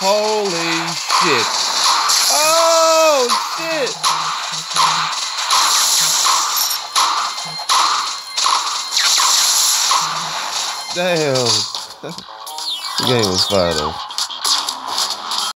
Holy shit. Oh, shit. Damn. the game was fire though.